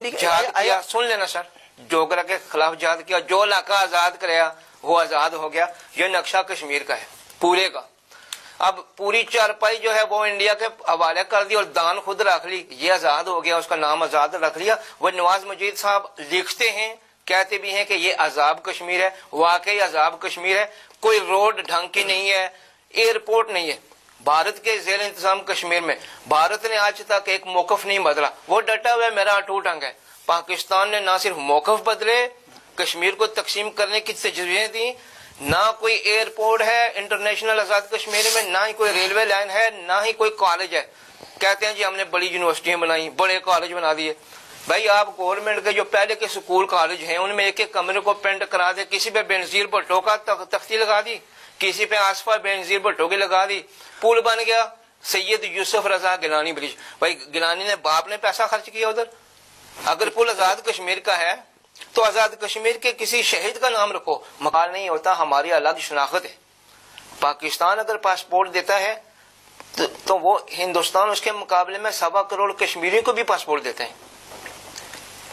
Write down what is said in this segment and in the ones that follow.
جہاد کیا سن لینا سر۔ جوگرا کے خلاف جہاد کیا جو علاقہ آزاد کریا وہ آزاد ہو گیا۔ یہ نقشہ کشمیر کا ہے پورے کا۔ اب پوری چارپائی جو ہے وہ انڈیا کے حوالے کر دی اور دان خود رکھ لی۔ یہ آزاد ہو گیا اس کا نام آزاد رکھ لیا۔ وہ نواز مجید صاحب لکھتے ہیں کہتے بھی ہیں کہ یہ عذاب کشمیر ہے۔ واقعی عذاب کشمیر ہے۔ کوئی روڈ ڈھنگ کی نہیں ہے ایئرپورٹ نہیں ہے۔ بھارت کے زیر انتظام کشمیر میں بھارت نے آج تک ایک موقف نہیں بدلا۔ وہ ڈٹا ہوا میرا اٹوٹ انگ ہے۔ پاکستان نے نہ صرف موقف بدلے، کشمیر کو تقسیم کرنے کی تجویزیں دی نہ کوئی ایئرپورٹ ہے انٹرنیشنل آزاد کشمیر میں، نہ ہی کوئی ریلوے لائن ہے، نہ ہی کوئی کالج ہے۔ کہتے ہیں جی ہم نے بڑی یونیورسٹیاں بنائی، بڑے کالج بنا دیے۔ بھائی آپ گورنمنٹ کے جو پہلے کے سکول کالج ہیں، ان میں ایک ایک کمرے کو پینٹ کرا دے، کسی پہ بینزیر بھٹو کا تختی لگا دی۔ کسی پہ آسفا بینزیر بھٹو کی لگا دی۔ پول بن گیا۔ سید یوسف رضا گلانی برج بھائی، گلانی نے باپ نے پیسہ خرچ کیا ادھر۔ اگر پل آزاد کشمیر کا ہے، تو آزاد کشمیر کے کسی شہید کا نام رکھو۔ مکان نہیں ہوتا، ہماری الگ شناخت ہے۔ پاکستان اگر پاسپورٹ دیتا ہے، تو وہ ہندوستان اس کے مقابلے میں سوا کروڑ کشمیری کو بھی پاسپورٹ دیتے ہیں۔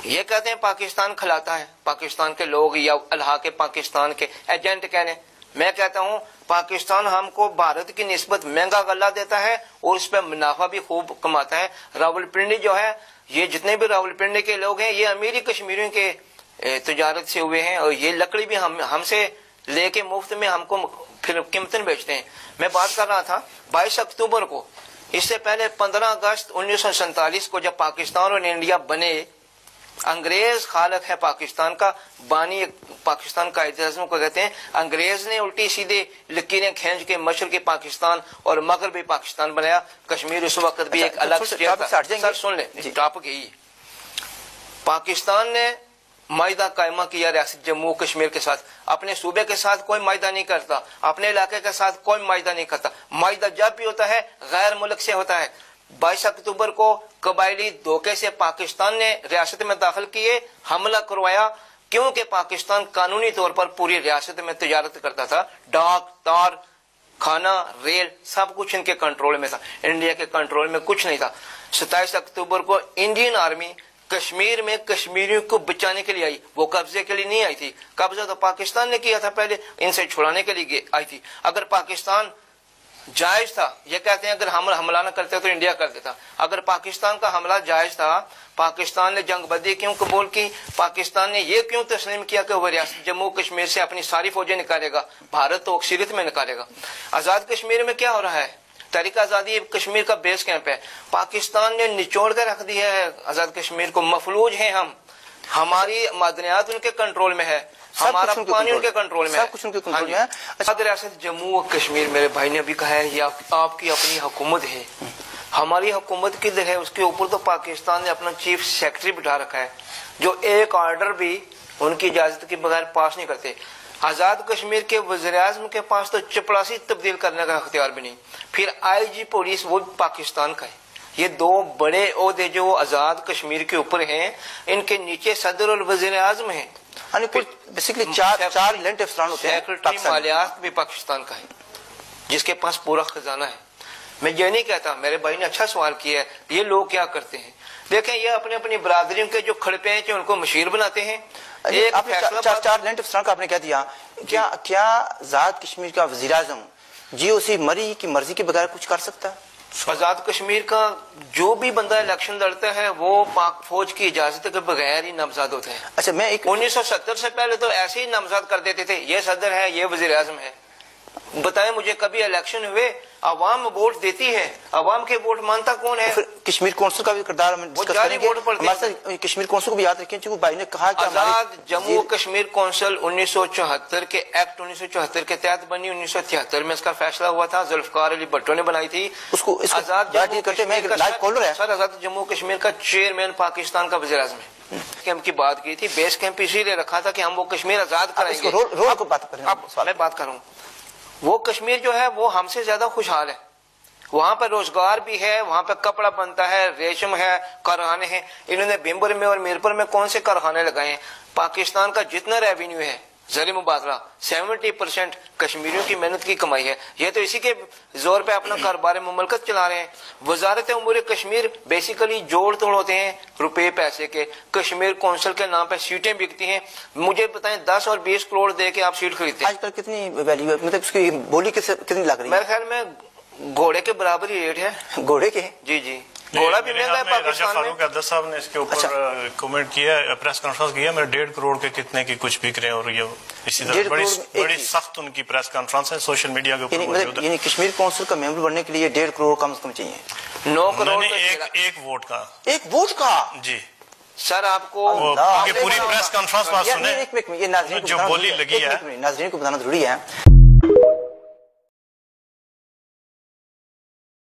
یہ کہتے ہیں پاکستان کھلاتا ہے۔ پاکستان کے لوگ یا اللہ کے پاکستان کے ایجنٹ کہنے۔ میں کہتا ہوں، پاکستان ہم کو بھارت کی نسبت مہنگا غلہ دیتا ہے اور اس پہ منافع بھی خوب کماتا ہے۔ راول پنڈی جو ہے، یہ جتنے بھی راول پنڈی کے لوگ ہیں، یہ امیری کشمیریوں کے تجارت سے ہوئے ہیں اور یہ لکڑی بھی ہم ہم سے لے کے مفت میں ہم کو پھر قیمتن بیچتے ہیں۔ میں بات کر رہا تھا بائیس اکتوبر کو۔ اس سے پہلے پندرہ اگست انیس سو سینتالیس کو جب پاکستان اور انڈیا بنے انگریز خالق ہے پاکستان کا بانی پاکستان کا اعتراض کو کہتے ہیں۔ انگریز نے الٹی سیدھے لکیریں کھینچ کے مشرقی پاکستان اور مغربی پاکستان بنایا۔ کشمیر اس وقت بھی ایک اچھا، الگ سن لیں جی۔ ٹاپک یہی پاکستان نے معاہدہ قائمہ کیا ریاست جموں کشمیر کے ساتھ۔ اپنے صوبے کے ساتھ کوئی معاہدہ نہیں کرتا۔ اپنے علاقے کے ساتھ کوئی معاہدہ نہیں کرتا۔ معاہدہ جب بھی ہوتا ہے غیر ملک سے ہوتا ہے۔ بائیس اکتوبر کو قبائلی دھوکے سے پاکستان نے ریاست میں داخل کیے، حملہ کروایا، کیونکہ پاکستان قانونی طور پر پوری ریاست میں تجارت کرتا تھا۔ ڈاک، تار، کھانا، ریل، سب کچھ ان کے کنٹرول میں تھا۔ انڈیا کے کنٹرول میں کچھ نہیں تھا۔ ستائیس اکتوبر کو انڈین آرمی کشمیر میں کشمیریوں کو بچانے کے لیے آئی۔ وہ قبضے کے لیے نہیں آئی تھی۔ قبضہ تو پاکستان نے کیا تھا پہلے، ان سے چھڑانے کے لیے آئی تھی۔ اگر پاکستان جائز تھا۔ یہ کہتے ہیں اگر حملہ حملہ نہ کرتے تو انڈیا کر دیتا۔ اگر پاکستان کا حملہ جائز تھا، پاکستان نے جنگ بدی کیوں قبول کی؟ پاکستان نے یہ کیوں تسلیم کیا کہ وہ ریاست جموں کشمیر سے اپنی ساری فوجیں نکالے گا؟ بھارت تو اکثریت میں نکالے گا۔ آزاد کشمیر میں کیا ہو رہا ہے؟ تحریک آزادی کشمیر کا بیس کیمپ ہے۔ پاکستان نے نچوڑ کر رکھ دی ہے۔ آزاد کشمیر کو مفلوج ہیں ہم۔ ہماری معدنیات ان کے کنٹرول میں ہے۔ ہمارا پانی ان کے کنٹرول میں سب کچھ ہاں جی۔ اچھا ریاست جموں و کشمیر میرے بھائی نے ابھی کہا ہے یہ آپ کی اپنی حکومت ہے۔ ہماری حکومت کدھر ہے؟ اس کے اوپر تو پاکستان نے اپنا چیف سیکرٹری بٹھا رکھا ہے۔ جو ایک آرڈر بھی ان کی اجازت کے بغیر پاس نہیں کرتے۔ آزاد کشمیر کے وزیر اعظم کے پاس تو چپڑاسی تبدیل کرنے کا اختیار بھی نہیں۔ پھر آئی جی پولیس وہ پاکستان کا ہے۔ یہ دو بڑے عہدے جو آزاد کشمیر کے اوپر ہیں ان کے نیچے صدر اور وزیر اعظم ہیں۔ بیسکلی یعنی چار افسران ہوتے ہیں مالیات بھی پاکستان کا ہے جس کے پاس پورا خزانہ ہے۔ میں یہ نہیں کہتا میرے بھائی نے اچھا سوال کیا ہے یہ لوگ کیا کرتے ہیں؟ دیکھیں یہ اپنے اپنی برادریوں کے جو کھڑپے ہیں ان کو مشیر بناتے ہیں چار لینڈ افسران کا آپ نے کہہ دیا۔ کیا آزاد کشمیر کا وزیر اعظم جی اسی مری کی مرضی کے بغیر کچھ کر سکتا ہے؟ آزاد کشمیر کا جو بھی بندہ الیکشن لڑتا ہے وہ پاک فوج کی اجازت کے بغیر ہی نامزاد ہوتے ہیں۔ اچھا میں انیس سو ستر سے پہلے تو ایسے ہی نامزاد کر دیتے تھے یہ صدر ہے یہ وزیر اعظم ہے۔ بتائیں مجھے کبھی الیکشن ہوئے عوام ووٹ دیتی ہے عوام کے ووٹ مانتا کون ہے؟ کشمیر کونسل کا بھی کردار کشمیر کونسل کو بھی یاد رکھیں بھائی نے کہا کہ آزاد جموں کشمیر کونسل انیس سو چوہتر کے ایکٹ انیس سو چوہتر کے تحت بنی انیس سو تہتر میں اس کا فیصلہ ہوا تھا۔ ذوالفقار علی بھٹو نے بنائی تھی۔ اس کو آزاد سر آزاد جموں کشمیر کا چیئرمین پاکستان کا وزیر اعظم ہے۔ کیمپ کی بات کی تھی بیس کیمپ اسی لیے رکھا تھا کہ ہم وہ کشمیر آزاد کریں۔ گے میں بات کروں وہ کشمیر جو ہے، وہ ہم سے زیادہ خوشحال ہے۔ وہاں پہ روزگار بھی ہے، وہاں پہ کپڑا بنتا ہے، ریشم ہے، کارخانے ہیں۔ انہوں نے بھیمپور میں اور میرپور میں کون سے کارخانے لگائے ہیں؟ پاکستان کا جتنا ریونیو ہے زر مبادلہ۔ سیونٹی پرسینٹ کشمیریوں کی محنت کی کمائی ہے۔ یہ تو اسی کے زور پہ اپنا کاروبار مملکت چلا رہے ہیں۔ وزارت امور کشمیر بیسیکلی جوڑ توڑ ہوتے ہیں روپے پیسے کے۔ کشمیر کونسل کے نام پہ سیٹیں بکتی ہیں۔ مجھے بتائیں دس اور بیس کروڑ دے کے آپ سیٹ خریدتے ہیں؟ آج کل کتنی ویلیو ہے؟ مطلب اس کی بولی کتنی لگ رہی میرے خیال میں گھوڑے کے برابر ہی ریٹ ہے ہے۔ گھوڑے کے؟ جی جی۔ گھوڑا بھی مہنگا ہے پاکستان میں فاروق عبدال صاحب نے اس کے اوپر کمنٹ کیا پریس کانفرنس کیا میرے ڈیڑھ کروڑ کے کتنے کی کچھ بک رہے ہیں اور یہ اسی طرح بڑی۔ سخت ان کی پریس کانفرنس ہے سوشل میڈیا کے اوپر یعنی موجود مطلب ہے۔ یعنی کشمیر کونسل کا ممبر بننے کے لیے ڈیڑھ کروڑ کم از کم چاہیے۔ نو کروڑ ایک ووٹ کا۔ ایک ووٹ کا؟ جی۔ سر آپ کو پوری پریس کانفرنس کو جو بولی لگی ہے۔ ناظرین کو بتانا ضروری ہے۔